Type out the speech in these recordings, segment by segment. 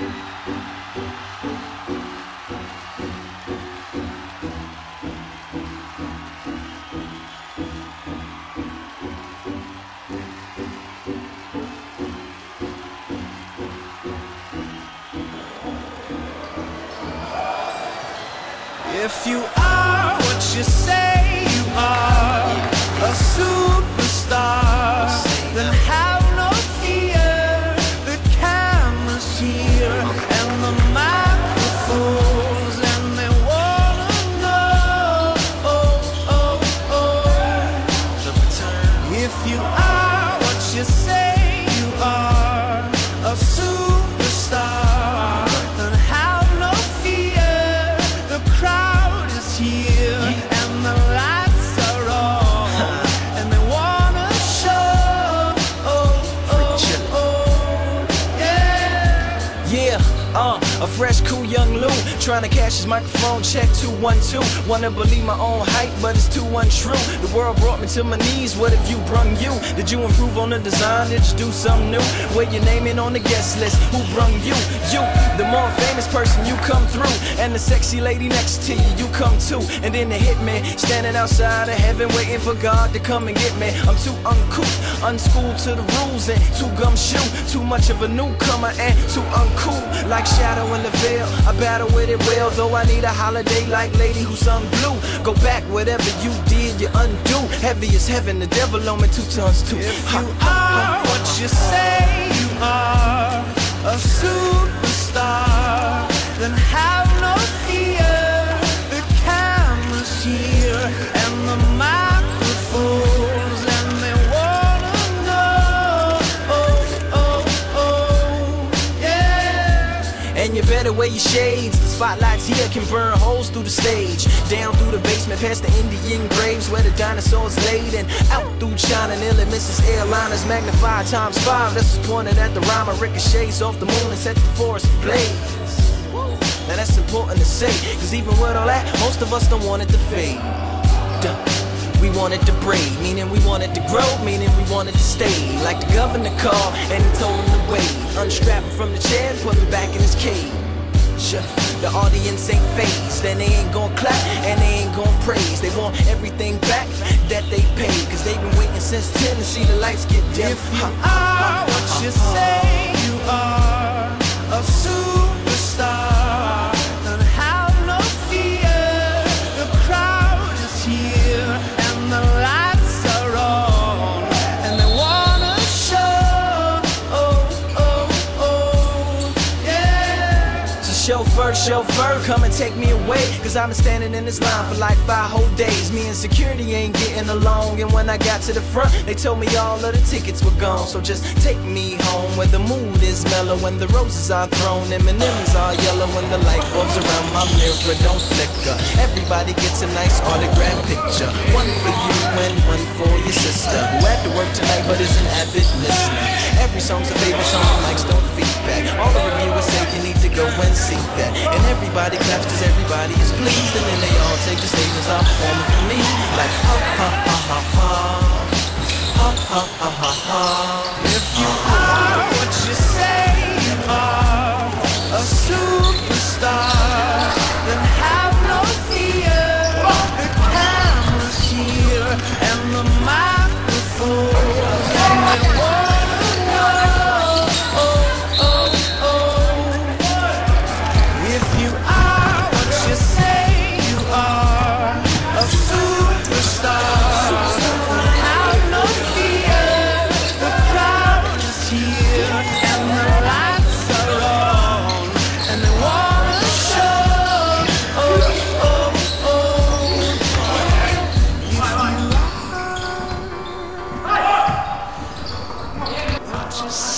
If you are what you say yeah. Uh, a fresh, cool young Lu trying to cash his microphone check 212. Wanna believe my own hype, but it's too untrue. The world brought me to my knees. What if you brung you? Did you improve on the design? Did you do something new? Where your name in on the guest list? Who brung you? You, the more famous person, you come through. And the sexy lady next to you, you come too. And then the hitman standing outside of heaven, waiting for God to come and get me. I'm too uncouth, unschooled to the rules, and too gumshoe. Too much of a newcomer and too uncool. Like shadow in the veil, I battle with it well. Though I need a holiday like lady who's blue. Go back, whatever you did, you undo. Heavy as heaven, the devil on me two tons too. If you are what you say you are, a superstar, then have your shades. The spotlights here can burn holes through the stage. Down through the basement, past the Indian graves where the dinosaurs laid. And out through China, nearly Mrs. Airliners magnified times five. This is pointed at the rhyme. ricochets off the moon and sets the forest ablaze. Now that's important to say, cause even with all that, most of us don't want it to fade. Duh. We want it to braid, meaning we want it to grow, meaning we want it to stay. Like the governor called and he told him to wait. Unstrap him from the chair and put him back in his cage. Sure. The audience ain't phased, and they ain't gon' clap, and they ain't gon' praise. They want everything back that they paid, cause they've been waiting since 10 to see the lights get dim. If you are what you say you are, a superstar, chauffeur, come and take me away. Cause I've been standing in this line for like five whole days. Me and security ain't getting along. And when I got to the front, they told me all of the tickets were gone. So just take me home where the mood is mellow. and the roses are thrown, M&M's are yellow. When the light bulbs around my mirror don't flicker. Everybody gets a nice autograph picture. One for you and one for your sister. Who had to work tonight but is an avid listener. Every song's a favorite song, likes don't feedback. All the reviewers and see that. And everybody claps cause everybody is pleased. And then they all take the stage and start performing for me. Like ha ha ha are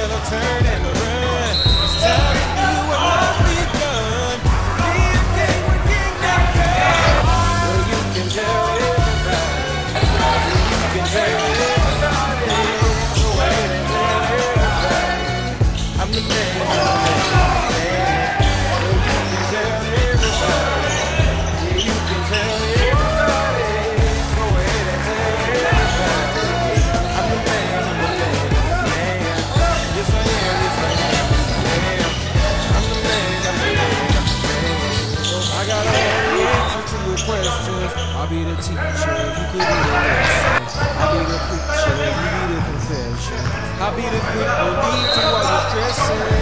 wheel a turning I be the good, believe to what you stressing.